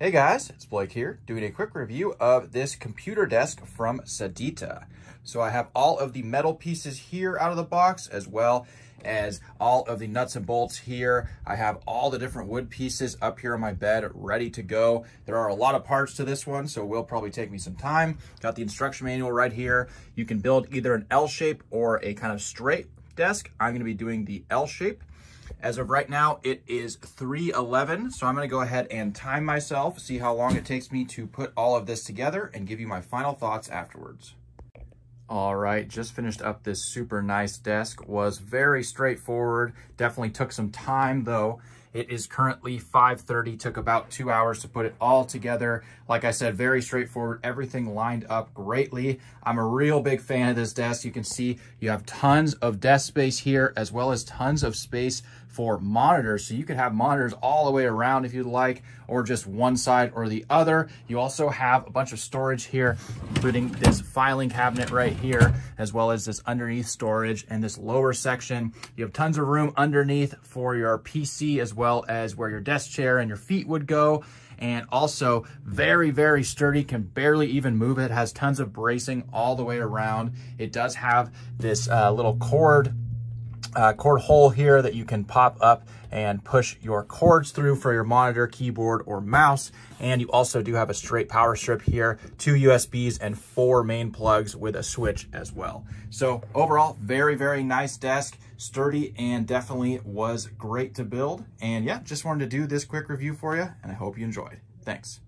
Hey guys, it's Blake here, doing a quick review of this computer desk from SEDETA. So I have all of the metal pieces here out of the box, as well as all of the nuts and bolts here. I have all the different wood pieces up here on my bed, ready to go. There are a lot of parts to this one, so it will probably take me some time. Got the instruction manual right here. You can build either an L shape or a kind of straight desk. I'm gonna be doing the L shape. As of right now, it is 3.11, so I'm gonna go ahead and time myself, see how long it takes me to put all of this together and give you my final thoughts afterwards. All right, just finished up this super nice desk. Was very straightforward, definitely took some time though. It is currently 5.30, took about two hours to put it all together. Like I said, very straightforward, everything lined up greatly. I'm a real big fan of this desk. You can see you have tons of desk space here, as well as tons of space for monitors. So you could have monitors all the way around if you'd like, or just one side or the other. You also have a bunch of storage here, including this filing cabinet right here, as well as this underneath storage and this lower section. You have tons of room underneath for your PC as well as where your desk chair and your feet would go and also very, very sturdy, can barely even move it, has tons of bracing all the way around. It does have this uh, little cord uh, cord hole here that you can pop up and push your cords through for your monitor, keyboard, or mouse. And you also do have a straight power strip here, two USBs and four main plugs with a switch as well. So overall, very, very nice desk, sturdy, and definitely was great to build. And yeah, just wanted to do this quick review for you, and I hope you enjoyed. Thanks.